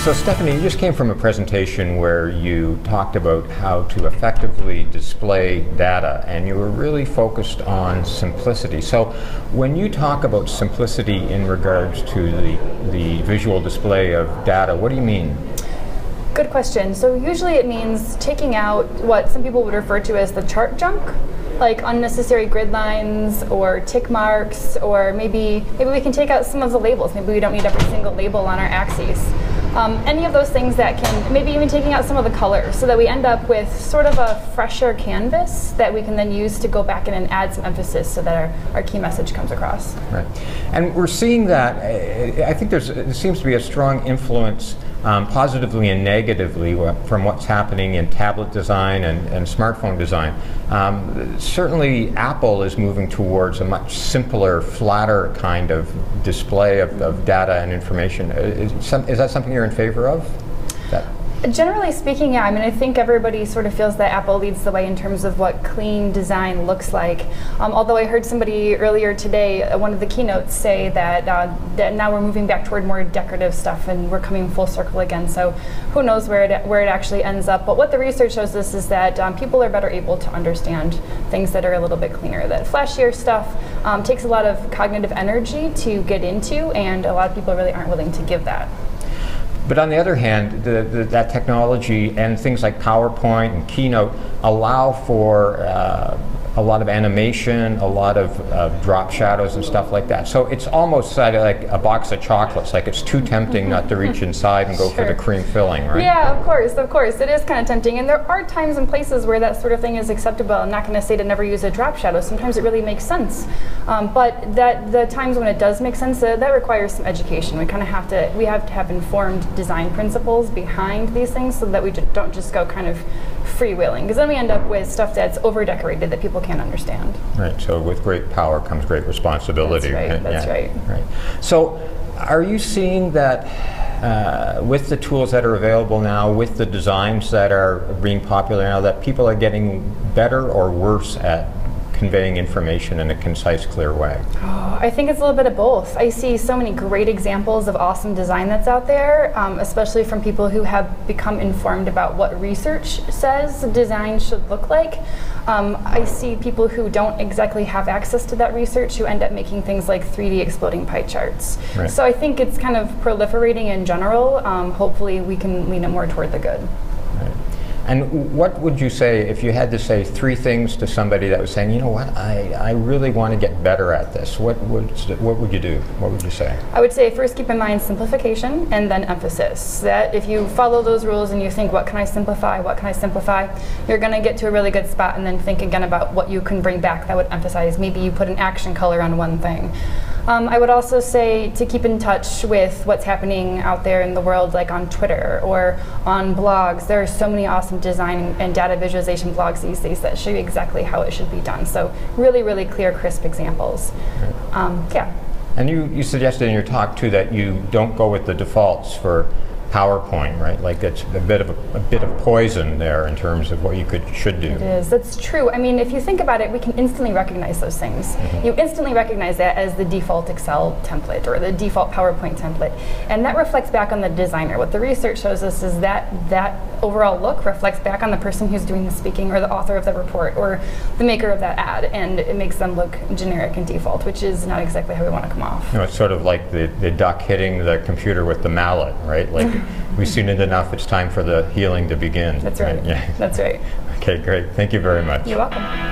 So, Stephanie, you just came from a presentation where you talked about how to effectively display data, and you were really focused on simplicity. So, when you talk about simplicity in regards to the, the visual display of data, what do you mean? Good question. So, usually it means taking out what some people would refer to as the chart junk like unnecessary grid lines or tick marks or maybe maybe we can take out some of the labels maybe we don't need every single label on our axes um, any of those things that can, maybe even taking out some of the color so that we end up with sort of a fresher canvas that we can then use to go back in and add some emphasis so that our, our key message comes across. Right. And we're seeing that, I think there's, there seems to be a strong influence um, positively and negatively from what's happening in tablet design and, and smartphone design. Um, certainly, Apple is moving towards a much simpler, flatter kind of display of, of data and information. Uh, is, is that something you're in favor of? That Generally speaking, yeah. I mean, I think everybody sort of feels that Apple leads the way in terms of what clean design looks like. Um, although I heard somebody earlier today, uh, one of the keynotes, say that, uh, that now we're moving back toward more decorative stuff and we're coming full circle again. So who knows where it, where it actually ends up. But what the research shows us is that um, people are better able to understand things that are a little bit cleaner. That flashier stuff um, takes a lot of cognitive energy to get into, and a lot of people really aren't willing to give that. But on the other hand, the, the, that technology and things like PowerPoint and Keynote allow for uh, a lot of animation, a lot of uh, drop shadows and stuff like that. So it's almost like a box of chocolates. Like it's too tempting not to reach inside and go sure. for the cream filling, right? Yeah, of course, of course. It is kind of tempting. And there are times and places where that sort of thing is acceptable. I'm not going to say to never use a drop shadow. Sometimes it really makes sense. Um, but that the times when it does make sense, uh, that requires some education. We kind of have to, we have to have informed design principles behind these things so that we don't just go kind of freewheeling because then we end up with stuff that's over decorated that people can't understand. Right. So with great power comes great responsibility. That's right. That's yeah. right. Right. So are you seeing that uh, with the tools that are available now, with the designs that are being popular now, that people are getting better or worse at conveying information in a concise, clear way? Oh, I think it's a little bit of both. I see so many great examples of awesome design that's out there, um, especially from people who have become informed about what research says design should look like. Um, I see people who don't exactly have access to that research who end up making things like 3D exploding pie charts. Right. So I think it's kind of proliferating in general. Um, hopefully, we can lean it more toward the good. And what would you say if you had to say three things to somebody that was saying, you know what, I, I really want to get better at this? What would, what would you do? What would you say? I would say first keep in mind simplification and then emphasis. That if you follow those rules and you think, what can I simplify, what can I simplify, you're going to get to a really good spot and then think again about what you can bring back that would emphasize. Maybe you put an action color on one thing. Um, I would also say to keep in touch with what's happening out there in the world, like on Twitter or on blogs. There are so many awesome design and data visualization blogs these days that show you exactly how it should be done. So really, really clear, crisp examples. Um, yeah. And you, you suggested in your talk too that you don't go with the defaults for PowerPoint, right? Like it's a bit of a, a, bit of poison there in terms of what you could should do. It is. That's true. I mean, if you think about it, we can instantly recognize those things. Mm-hmm. You instantly recognize that as the default Excel template or the default PowerPoint template, and that reflects back on the designer. What the research shows us is that that overall look reflects back on the person who's doing the speaking or the author of the report or the maker of that ad, and it makes them look generic and default, which is not exactly how we want to come off. You know, it's sort of like the, the duck hitting the computer with the mallet, right? Like we've seen it enough. It's time for the healing to begin. That's right. right? Yeah. That's right. Okay, great. Thank you very much. You're welcome.